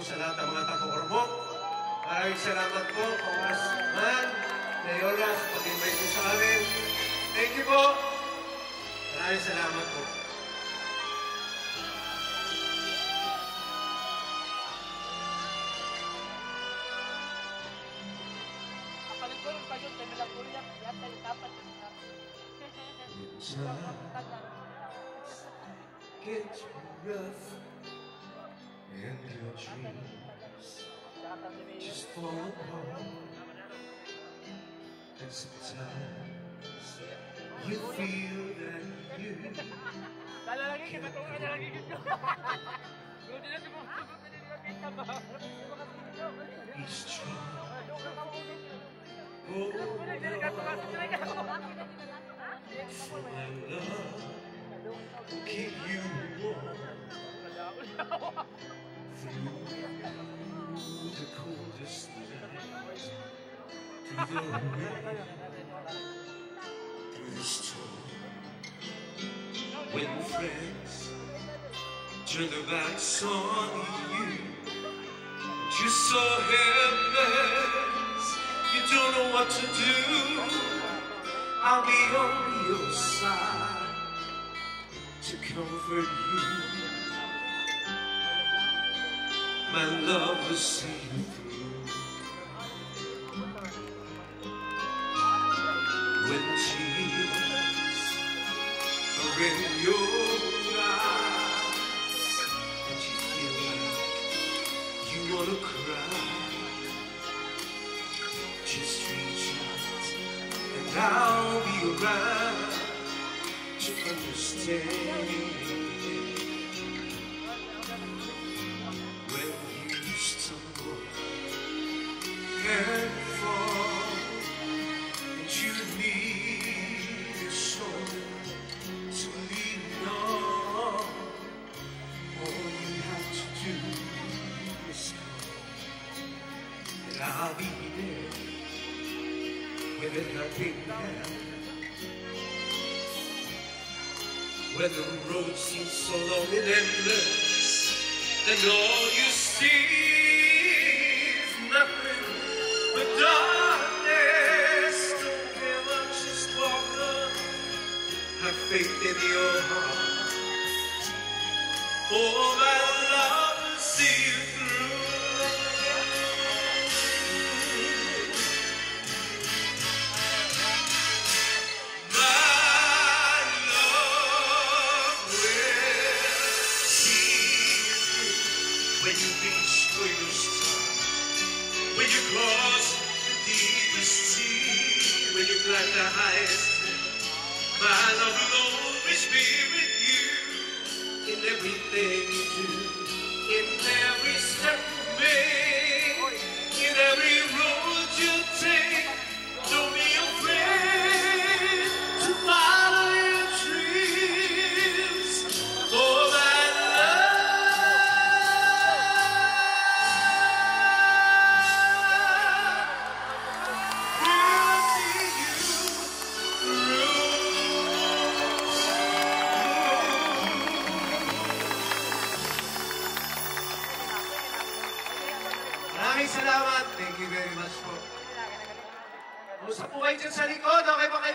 sa lahat ng mga taga-ormo. Maraming salamat po, Congressman Leola, sa pag-invite po sa amin. Thank you po. Maraming salamat po. Kapalit-palit pa dreams just fall apart. And sometimes you feel that you Kala lagi, kinatungan na lagi dito. Buti na sumusunod na nila kita ba? be strong. Oh, Buti na nagkatuwa sa talaga. for my love keep you warm the coldest night, through the rain, storm. When friends turn their backs on you, you're so helpless, you don't know what to do. I'll be on your side to comfort you. My love will see you through. When tears are in your eyes and you feel like you wanna cry, just reach out and I'll be around to understand. And I'll be there with a helping hand. When the road seems so long and endless, and all you see is nothing but darkness. Don't give up, just walk on. Have faith in your heart. Oh, my when you cross the deepest sea, when you climb the highest. My love will always be with you in everything you do, Maraming salamat. Thank you very much po. Kumusta po kayo dyan sa likod? Okay ba kayo?